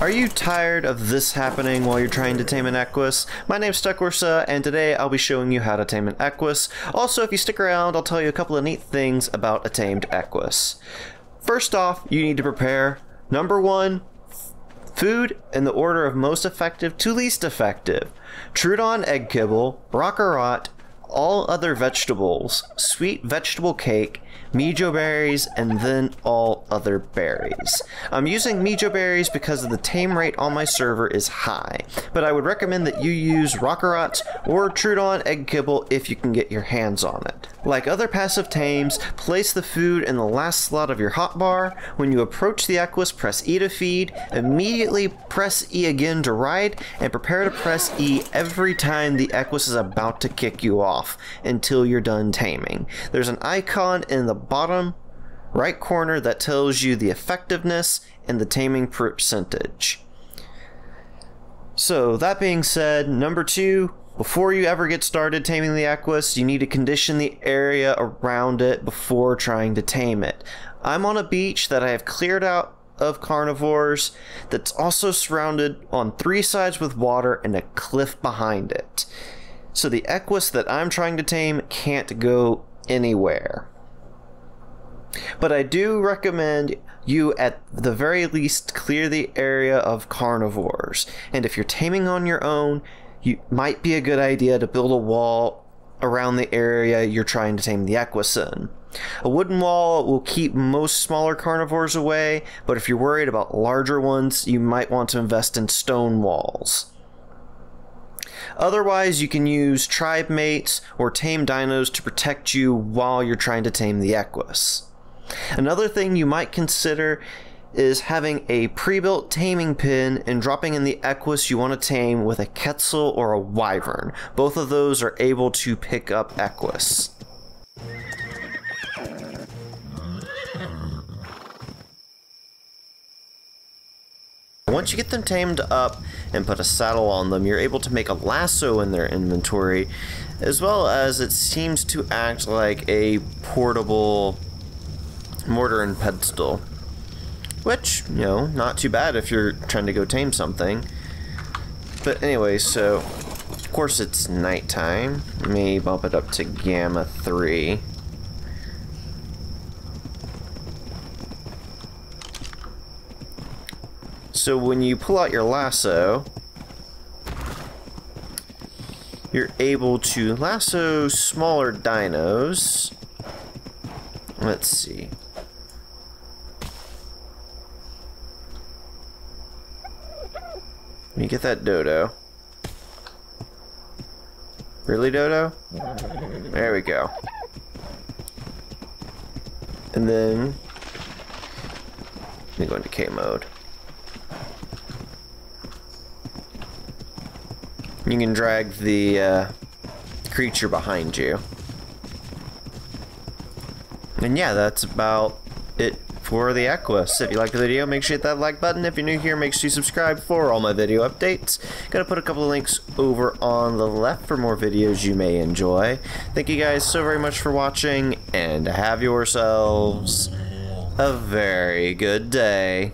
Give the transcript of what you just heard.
Are you tired of this happening while you're trying to tame an Equus? My name's Tecorsuh, and today I'll be showing you how to tame an Equus. Also, if you stick around, I'll tell you a couple of neat things about a tamed Equus. First off, you need to prepare number one, food in the order of most effective to least effective. Troodon egg kibble, rockarrot, all other vegetables, sweet vegetable cake, Mejoberries, and then all other berries. I'm using Mejoberries because of the tame rate on my server is high, but I would recommend that you use rockarrots or Troodon egg kibble if you can get your hands on it. Like other passive tames, place the food in the last slot of your hotbar. When you approach the Equus, press E to feed, immediately press E again to ride, and prepare to press E every time the Equus is about to kick you off until you're done taming. There's an icon in the bottom right corner that tells you the effectiveness and the taming percentage. So, that being said, number two, before you ever get started taming the Equus, you need to condition the area around it before trying to tame it. I'm on a beach that I have cleared out of carnivores that's also surrounded on three sides with water and a cliff behind it. So the Equus that I'm trying to tame can't go anywhere. But I do recommend you at the very least clear the area of carnivores. And if you're taming on your own, you might be a good idea to build a wall around the area you're trying to tame the Equus in. A wooden wall will keep most smaller carnivores away, but if you're worried about larger ones, you might want to invest in stone walls. Otherwise, you can use tribe mates or tame dinos to protect you while you're trying to tame the Equus. Another thing you might consider is having a pre-built taming pin and dropping in the Equus you want to tame with a Quetzal or a Wyvern. Both of those are able to pick up Equus. Once you get them tamed up and put a saddle on them, you're able to make a lasso in their inventory, as well as it seems to act like a portable mortar and pestle. Which, you know, not too bad if you're trying to go tame something. But anyway, so, of course it's nighttime. Let me bump it up to Gamma 3. So when you pull out your lasso, you're able to lasso smaller dinos. Let's see. Let me get that dodo. Really, dodo? There we go. And then... Let me go into K mode. You can drag the uh, creature behind you. And yeah, that's about it for the Equus. If you liked the video, make sure you hit that like button. If you're new here, make sure you subscribe for all my video updates. Gonna put a couple of links over on the left for more videos you may enjoy. Thank you guys so very much for watching, and have yourselves a very good day.